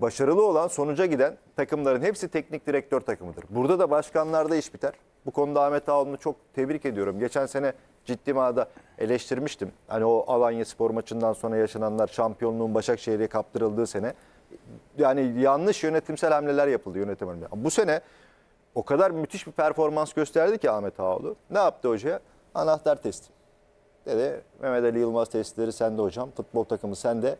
başarılı olan, sonuca giden takımların hepsi teknik direktör takımıdır. Burada da başkanlarda iş biter. Bu konuda Ahmet Ağoğlu'nu çok tebrik ediyorum. Geçen sene ciddi manada eleştirmiştim. Hani o Alanya Spor maçından sonra yaşananlar şampiyonluğun Başakşehir'e kaptırıldığı sene. Yani yanlış yönetimsel hamleler yapıldı yönetim hamleleri. Bu sene o kadar müthiş bir performans gösterdi ki Ahmet Ağoğlu. Ne yaptı hocaya? Anahtar teslim. Dedi Mehmet Ali Yılmaz testleri sende hocam. Futbol takımı sende.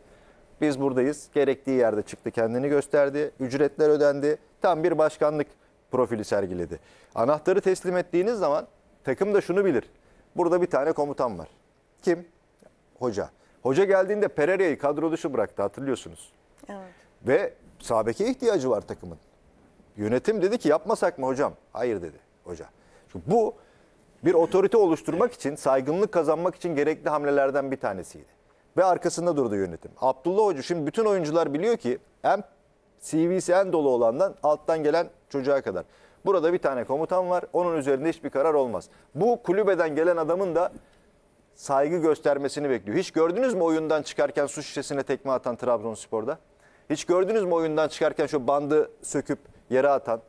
Biz buradayız. Gerektiği yerde çıktı kendini gösterdi. Ücretler ödendi. Tam bir başkanlık profili sergiledi. Anahtarı teslim ettiğiniz zaman takım da şunu bilir. Burada bir tane komutan var. Kim? Hoca. Hoca geldiğinde Pereira'yı kadro dışı bıraktı hatırlıyorsunuz. Evet. Ve sağ beke ihtiyacı var takımın. Yönetim dedi ki yapmasak mı hocam? Hayır dedi hoca. Çünkü bu bir otorite oluşturmak için, saygınlık kazanmak için gerekli hamlelerden bir tanesiydi. Ve arkasında durdu yönetim. Abdullah Hoca şimdi bütün oyuncular biliyor ki en CV'si en dolu olandan alttan gelen çocuğa kadar. Burada bir tane komutan var. Onun üzerinde hiçbir karar olmaz. Bu kulübeden gelen adamın da saygı göstermesini bekliyor. Hiç gördünüz mü oyundan çıkarken su şişesine tekme atan Trabzonspor'da? Hiç gördünüz mü oyundan çıkarken şu bandı söküp yere atan,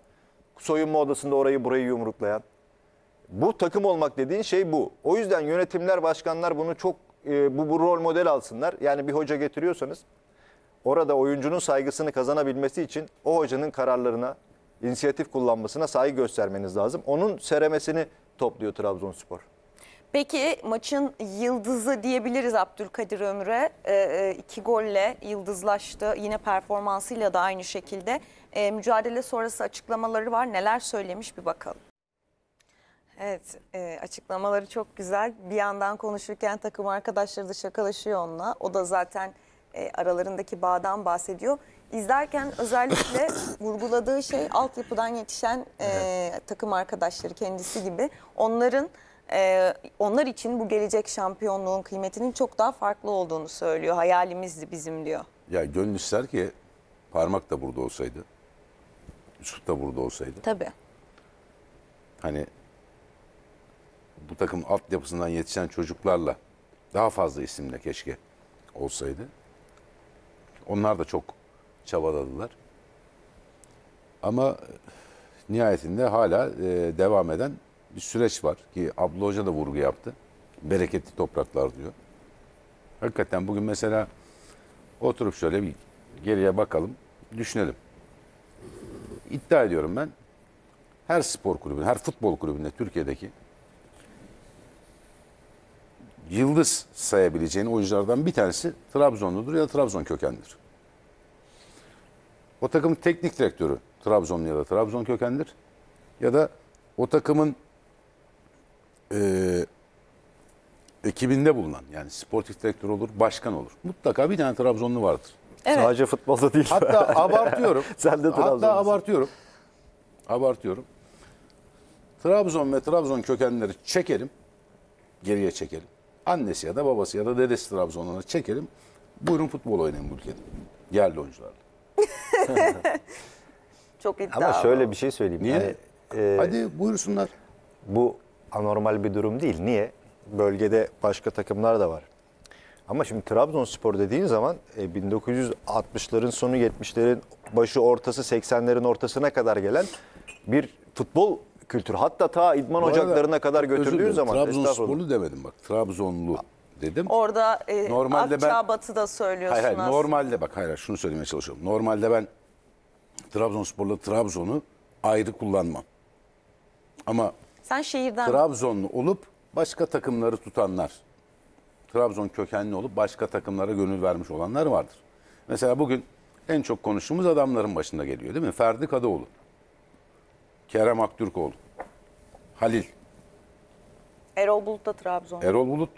soyunma odasında orayı burayı yumruklayan? Bu takım olmak dediğin şey bu. O yüzden yönetimler, başkanlar bunu çok e, bu, bu rol model alsınlar. Yani bir hoca getiriyorsanız orada oyuncunun saygısını kazanabilmesi için o hocanın kararlarına, inisiyatif kullanmasına saygı göstermeniz lazım. Onun seremesini topluyor Trabzonspor. Peki maçın yıldızı diyebiliriz Abdülkadir Ömür'e. Ee, e, iki golle yıldızlaştı. Yine performansıyla da aynı şekilde. Ee, mücadele sonrası açıklamaları var. Neler söylemiş bir bakalım. Evet e, açıklamaları çok güzel. Bir yandan konuşurken takım arkadaşları da şakalaşıyor onunla. O da zaten e, aralarındaki bağdan bahsediyor. İzlerken özellikle vurguladığı şey altyapıdan yetişen e, takım arkadaşları kendisi gibi. Onların e, onlar için bu gelecek şampiyonluğun kıymetinin çok daha farklı olduğunu söylüyor. Hayalimizdi bizim diyor. Ya gönül ister ki parmak da burada olsaydı. Yusuf da burada olsaydı. Tabii. Hani bu takım altyapısından yetişen çocuklarla daha fazla isimle keşke olsaydı. Onlar da çok çabaladılar. Ama e, nihayetinde hala e, devam eden bir süreç var ki Abdullah Hoca da vurgu yaptı. Bereketli topraklar diyor. Hakikaten bugün mesela oturup şöyle bir geriye bakalım, düşünelim. İddia ediyorum ben her spor kulübü, her futbol kulübünde Türkiye'deki yıldız sayabileceğin oyunculardan bir tanesi Trabzonludur ya da Trabzon kökenlidir. O takımın teknik direktörü Trabzonlu ya da Trabzon kökenlidir. Ya da o takımın eee, ekibinde bulunan yani sportif direktör olur, başkan olur. Mutlaka bir tane Trabzonlu vardır. Evet. Sadece futbolda değil. Hatta abartıyorum. Sen de Hatta Trabzonlusun. abartıyorum. Abartıyorum. Trabzon ve Trabzon kökenleri çekelim. Geriye çekelim. Annesi ya da babası ya da dedesi Trabzonları çekelim. Buyurun futbol oynayın bu ülkede. Yerli oyuncularla. Çok iddialı. Ama şöyle bir şey söyleyeyim. Niye? Yani, e, Hadi buyursunlar. bu anormal bir durum değil. Niye? Bölgede başka takımlar da var. Ama şimdi Trabzonspor dediğin zaman e, 1960'ların sonu 70'lerin başı ortası 80'lerin ortasına kadar gelen bir futbol kültürü. Hatta ta idman ocaklarına kadar dilerim, zaman. Trabzonsporlu demedim bak. Trabzonlu dedim. Orada e, Normalde ben- Akçabat'ı da söylüyorsun Hayır hayır aslında. normalde bak hayır hayır, şunu söylemeye çalışıyorum. Normalde ben Trabzonspor'la Trabzon'u ayrı kullanmam. Ama Sen şehirden Trabzonlu olup başka takımları tutanlar, Trabzon kökenli olup başka takımlara gönül vermiş olanlar vardır. Mesela bugün en çok konuştuğumuz adamların başında geliyor değil mi? Ferdi Kadıoğlu, Kerem Aktürkoğlu, Halil, Erol Bulut da Trabzon. Erol Bulut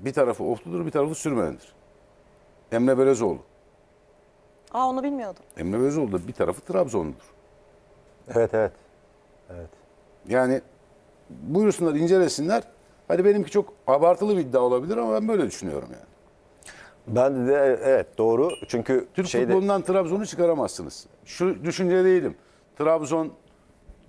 bir tarafı ofludur bir tarafı sürmelidir. Emre Belezoğlu. Aa onu bilmiyordum. Emre Belezoğlu da bir tarafı Trabzonludur. Evet evet. Yani buyursunlar incelesinler. Hadi benimki çok abartılı bir iddia olabilir ama ben böyle düşünüyorum yani. Ben de evet doğru. Çünkü Türk şeyde futbolundan Trabzon'u çıkaramazsınız. Şu düşünce değilim. Trabzon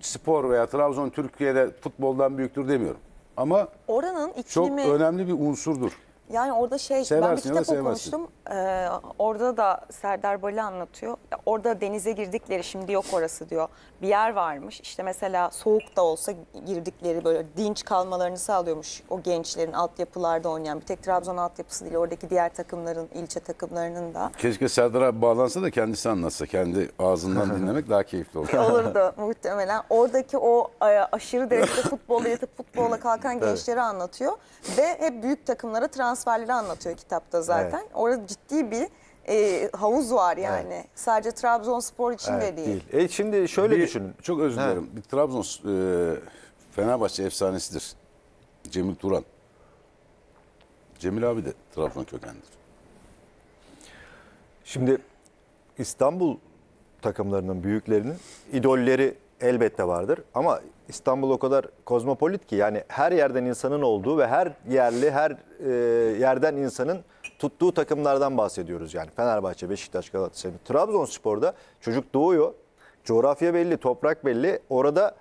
spor veya Trabzon Türkiye'de futboldan büyüktür demiyorum. Ama Oranın çok iklimi önemli bir unsurdur. yani orada şey ben bir Seversin ya da kitap sevmezsin. okumuştum. Ee, orada da Serdar Bali anlatıyor. Orada denize girdikleri şimdi yok orası diyor. Bir yer varmış. İşte mesela soğuk da olsa girdikleri böyle dinç kalmalarını sağlıyormuş o gençlerin altyapılarda oynayan. Bir tek Trabzon altyapısı değil oradaki diğer takımların, ilçe takımlarının da. Keşke Serdar abi bağlansa da kendisi anlatsa. Kendi ağzından dinlemek daha keyifli olur. olurdu muhtemelen. Oradaki o e, aşırı derecede futbola yatıp futbola kalkan gençleri anlatıyor. Ve hep büyük takımlara transferleri anlatıyor kitapta zaten. Orada ciddi bir e, havuz var yani. Sadece Trabzonspor için Evet, de değil. E şimdi şöyle Bir- düşünün. Çok özür dilerim. Bir Trabzon e, Fenerbahçe efsanesidir. Cemil Turan. Cemil abi de Trabzon kökenlidir. Şimdi İstanbul takımlarının büyüklerinin idolleri elbette vardır. Ama İstanbul o kadar kozmopolit ki yani her yerden insanın olduğu ve her yerli her e, yerden insanın tuttuğu takımlardan bahsediyoruz. Yani Fenerbahçe, Beşiktaş, Galatasaray, Trabzonspor'da çocuk doğuyor. Coğrafya belli, toprak belli. Orada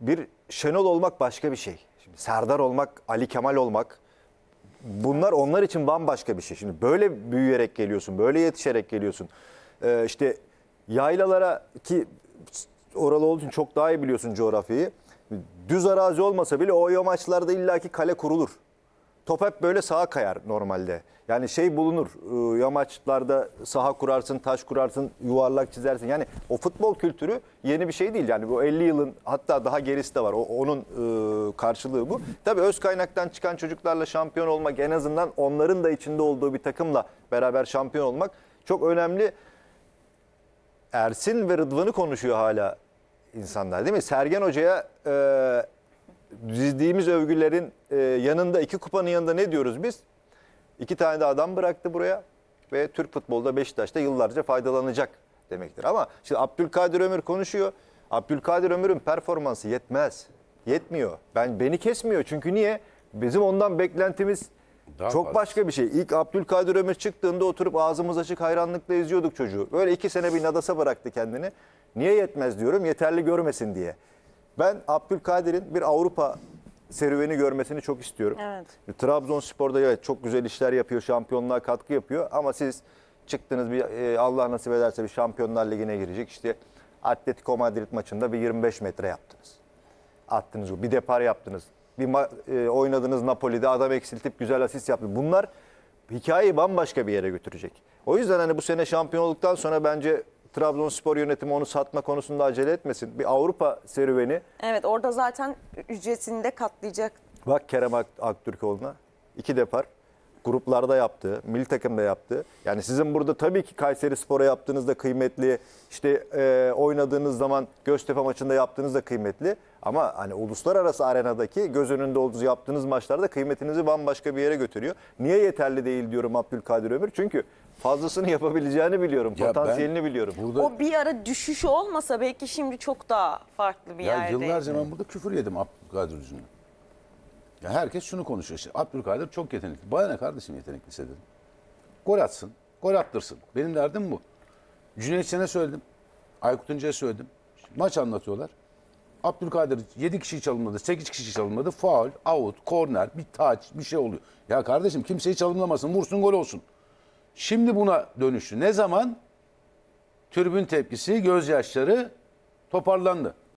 bir Şenol olmak başka bir şey. Şimdi Serdar olmak, Ali Kemal olmak bunlar onlar için bambaşka bir şey. Şimdi böyle büyüyerek geliyorsun, böyle yetişerek geliyorsun. Ee, işte yaylalara ki oralı olduğu için çok daha iyi biliyorsun coğrafyayı. Düz arazi olmasa bile o yamaçlarda illaki kale kurulur. Top hep böyle sağa kayar normalde. Yani şey bulunur. e, Yamaçlarda saha kurarsın, taş kurarsın, yuvarlak çizersin. Yani o futbol kültürü yeni bir şey değil. Yani bu 50 yılın hatta daha gerisi de var. O, onun e, karşılığı bu. Tabii öz kaynaktan çıkan çocuklarla şampiyon olmak en azından onların da içinde olduğu bir takımla beraber şampiyon olmak çok önemli. Ersin ve Rıdvan'ı konuşuyor hala insanlar değil mi? Sergen Hoca'ya e, dizdiğimiz övgülerin e, yanında iki kupanın yanında ne diyoruz biz? İki tane de adam bıraktı buraya ve Türk futbolda Beşiktaş'ta yıllarca faydalanacak demektir. Ama şimdi Abdülkadir Ömür konuşuyor. Abdülkadir Ömür'ün performansı yetmez. Yetmiyor. Ben beni kesmiyor. Çünkü niye? Bizim ondan beklentimiz Daha çok fazla. başka bir şey. İlk Abdülkadir Ömür çıktığında oturup ağzımız açık hayranlıkla izliyorduk çocuğu. Böyle iki sene bir nadasa bıraktı kendini. Niye yetmez diyorum? Yeterli görmesin diye. Ben Abdülkadir'in bir Avrupa serüveni görmesini çok istiyorum. Evet. Trabzonspor'da evet çok güzel işler yapıyor, şampiyonluğa katkı yapıyor ama siz çıktınız bir e, Allah nasip ederse bir Şampiyonlar Ligi'ne girecek. İşte Atletico Madrid maçında bir 25 metre yaptınız. Attınız, bir depar yaptınız. Bir e, oynadığınız Napoli'de adam eksiltip güzel asist yaptınız. Bunlar hikayeyi bambaşka bir yere götürecek. O yüzden hani bu sene şampiyon olduktan sonra bence Trabzonspor yönetimi onu satma konusunda acele etmesin. Bir Avrupa serüveni Evet orada zaten ücretini de katlayacak. Bak Kerem Ak- Aktürkoğlu'na iki depar gruplarda yaptı, milli takımda yaptı. Yani sizin burada tabii ki Kayseri Spor'a yaptığınızda kıymetli, işte e, oynadığınız zaman Göztepe maçında yaptığınız da kıymetli. Ama hani uluslararası arenadaki göz önünde olduğunuz yaptığınız maçlarda kıymetinizi bambaşka bir yere götürüyor. Niye yeterli değil diyorum Abdülkadir Ömür? Çünkü fazlasını yapabileceğini biliyorum, Ya ben potansiyelini biliyorum. Burada O bir ara düşüş olmasa belki şimdi çok daha farklı bir ya yerde. yıllarca ben burada küfür yedim Abdülkadir yüzünden. Ya herkes şunu konuşuyor işte. Abdülkadir çok yetenekli. Bana ne kardeşim yetenekliyse dedim. Gol atsın. Gol attırsın. Benim derdim bu. Cüneyt Sen'e söyledim. Aykut Tunç'a söyledim. Maç anlatıyorlar. Abdülkadir 7 kişi çalınmadı, 8 kişi çalınmadı. Faul, out, korner, bir taç, bir şey oluyor. Ya kardeşim kimseyi çalımlamasın, vursun gol olsun. Şimdi buna dönüştü. Ne zaman? Tribün tepkisi, gözyaşları toparlandı.